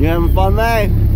You having fun, man?